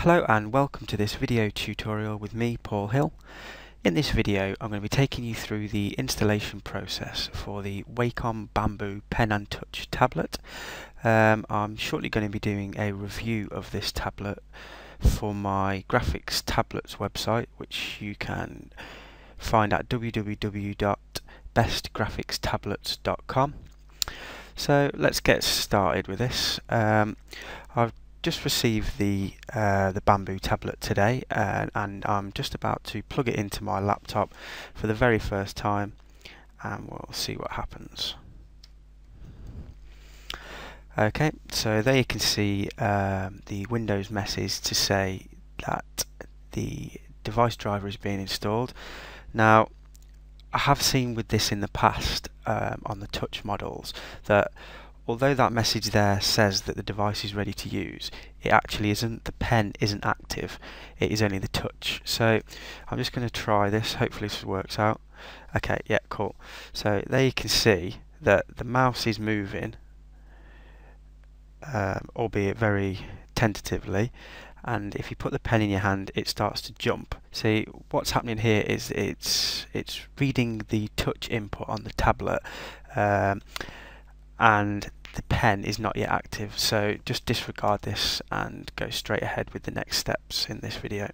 Hello and welcome to this video tutorial with me, Paul Hill. In this video I'm going to be taking you through the installation process for the Wacom Bamboo Pen and Touch tablet. Um, I'm shortly going to be doing a review of this tablet for my graphics tablets website which you can find at www.bestgraphicstablets.com. So let's get started with this. Um, I've just received the uh, the Bamboo tablet today uh, and I'm just about to plug it into my laptop for the very first time and we'll see what happens. Okay, so there you can see um, the Windows message to say that the device driver is being installed. Now, I have seen with this in the past um, on the touch models that although that message there says that the device is ready to use, it actually isn't. The pen isn't active. It is only the touch. So I'm just going to try this. Hopefully this works out. Okay, yeah, cool. So there you can see that the mouse is moving, um, albeit very tentatively. And if you put the pen in your hand, it starts to jump. See, what's happening here is it's it's reading the touch input on the tablet. Um, and the pen is not yet active so just disregard this and go straight ahead with the next steps in this video.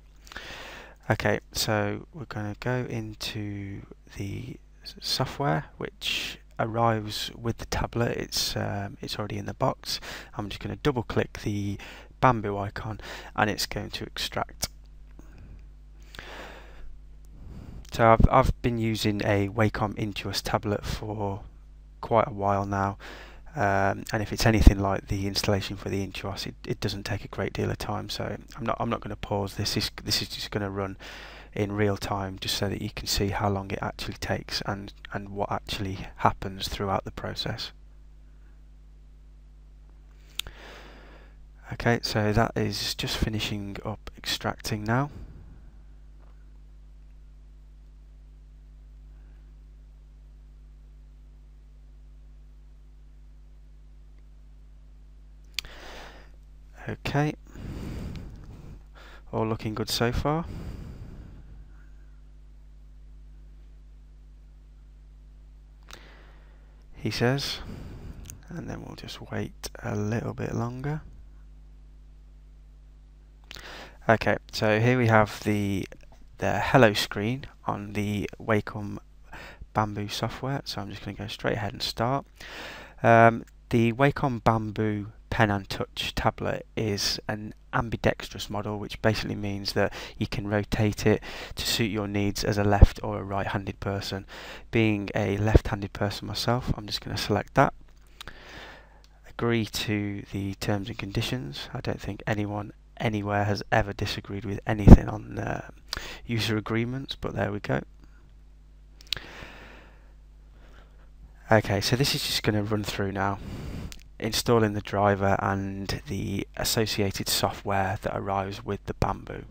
Okay so we're going to go into the software which arrives with the tablet. It's um, it's already in the box. I'm just going to double click the bamboo icon and it's going to extract. So I've, I've been using a Wacom Intuos tablet for quite a while now um, and if it's anything like the installation for the Intuos it, it doesn't take a great deal of time. So I'm not I'm not going to pause. This is, this is just going to run in real time just so that you can see how long it actually takes and and what actually happens throughout the process. Okay so that is just finishing up extracting now Okay. All looking good so far. He says. And then we'll just wait a little bit longer. Okay, so here we have the the hello screen on the Wacom Bamboo software. So I'm just going to go straight ahead and start. Um, the Wacom Bamboo pen and touch tablet is an ambidextrous model which basically means that you can rotate it to suit your needs as a left or a right handed person. Being a left handed person myself I'm just going to select that agree to the terms and conditions. I don't think anyone anywhere has ever disagreed with anything on uh, user agreements but there we go. Okay so this is just going to run through now installing the driver and the associated software that arrives with the Bamboo.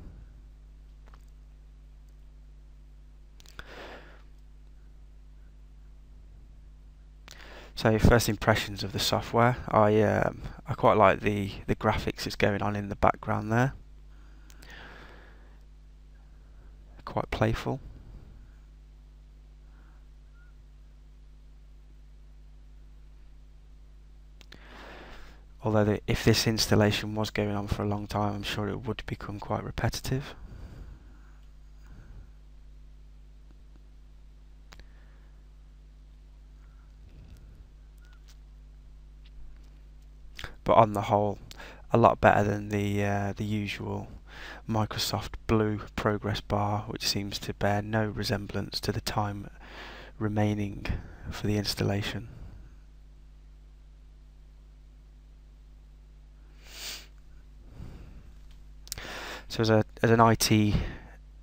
So first impressions of the software, I um, I quite like the the graphics that's going on in the background there. Quite playful. Although the, if this installation was going on for a long time I'm sure it would become quite repetitive. But on the whole, a lot better than the uh, the usual Microsoft Blue progress bar, which seems to bear no resemblance to the time remaining for the installation. So as, a, as an IT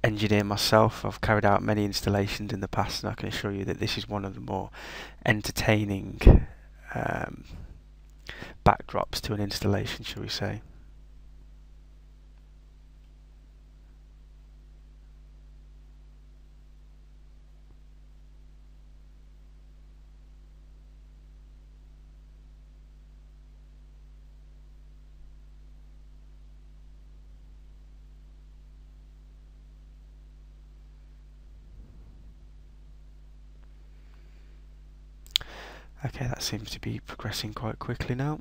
engineer myself, I've carried out many installations in the past and I can assure you that this is one of the more entertaining um, backdrops to an installation, shall we say. Okay, that seems to be progressing quite quickly now.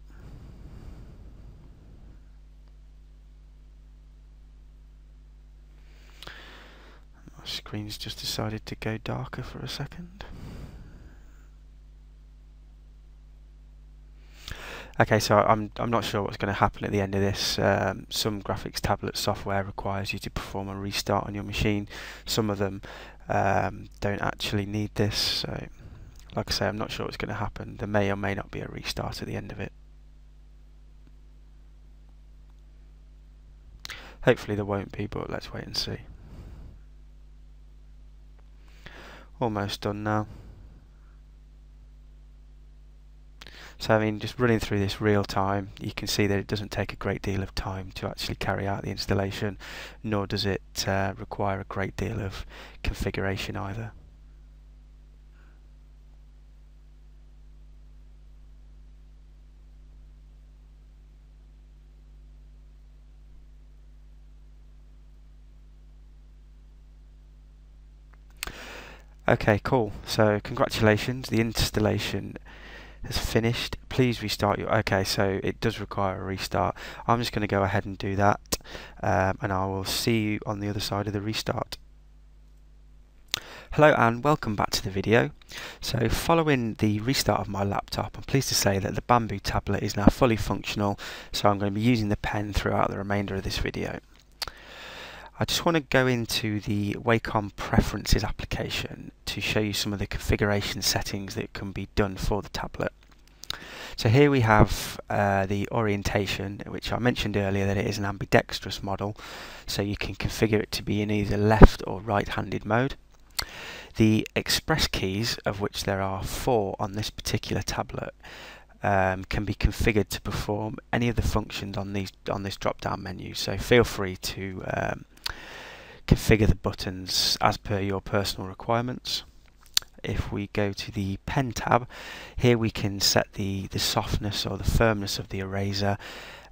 My screen's just decided to go darker for a second. Okay, so I'm I'm not sure what's going to happen at the end of this. Um, some graphics tablet software requires you to perform a restart on your machine. Some of them um, don't actually need this. So, like I say, I'm not sure what's going to happen. There may or may not be a restart at the end of it. Hopefully there won't be, but let's wait and see. Almost done now. So I mean, just running through this real time, you can see that it doesn't take a great deal of time to actually carry out the installation, nor does it uh, require a great deal of configuration either. Okay, cool. So congratulations, the installation has finished. Please restart your... Okay, so it does require a restart. I'm just going to go ahead and do that, um, and I will see you on the other side of the restart. Hello and welcome back to the video. So following the restart of my laptop I'm pleased to say that the Bamboo tablet is now fully functional so I'm going to be using the pen throughout the remainder of this video. I just want to go into the Wacom Preferences application to show you some of the configuration settings that can be done for the tablet. So here we have uh, the orientation, which I mentioned earlier that it is an ambidextrous model, so you can configure it to be in either left or right-handed mode. The express keys, of which there are four on this particular tablet, um, can be configured to perform any of the functions on these on this drop-down menu. So feel free to um, configure the buttons as per your personal requirements. If we go to the pen tab, here we can set the, the softness or the firmness of the eraser,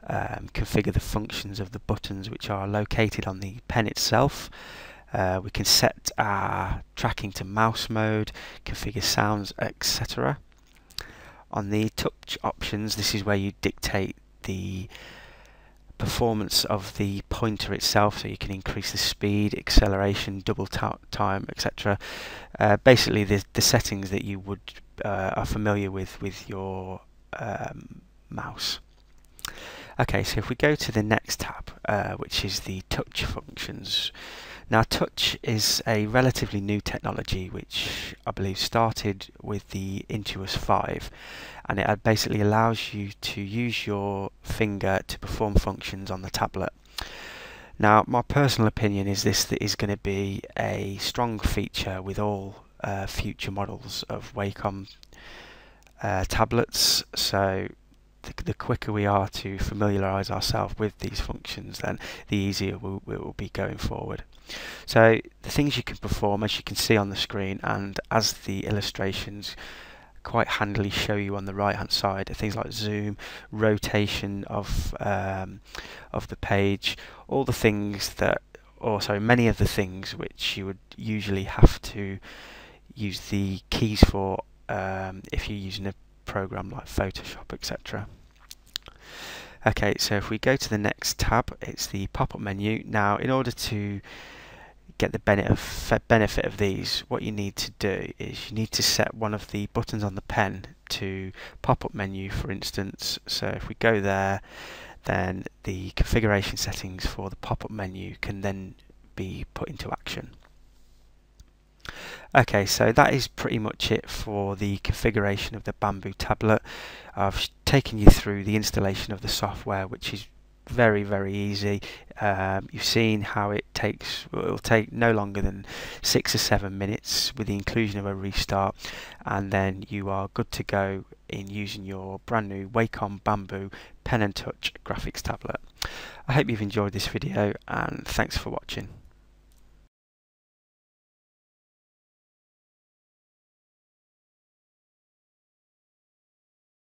um, configure the functions of the buttons which are located on the pen itself. Uh, we can set our tracking to mouse mode, configure sounds, etc. On the touch options, this is where you dictate the performance of the pointer itself so you can increase the speed, acceleration, double time, etc. Uh, basically the, the settings that you would uh, are familiar with with your um, mouse. Okay, so if we go to the next tab, uh, which is the touch functions. Now touch is a relatively new technology which I believe started with the Intuos 5 and it basically allows you to use your finger to perform functions on the tablet. Now my personal opinion is this is going to be a strong feature with all uh, future models of Wacom uh, tablets so the, the, quicker we are to familiarise ourselves with these functions then the easier we will be going forward. So the things you can perform as you can see on the screen and as the illustrations quite handily show you on the right hand side things like zoom rotation of um, of the page all the things that or sorry many of the things which you would usually have to use the keys for um, if you're using a program like Photoshop etc okay so if we go to the next tab it's the pop-up menu. Now in order to get the benefit of, benefit of these, what you need to do is you need to set one of the buttons on the pen to pop-up menu, for instance. So if we go there, then the configuration settings for the pop-up menu can then be put into action. Okay, so that is pretty much it for the configuration of the Bamboo tablet. I've taken you through the installation of the software, which is very very easy. Um, you've seen how it takes it will take no longer than six or seven minutes with the inclusion of a restart and then you are good to go in using your brand new Wacom Bamboo pen and touch graphics tablet. I hope you've enjoyed this video and thanks for watching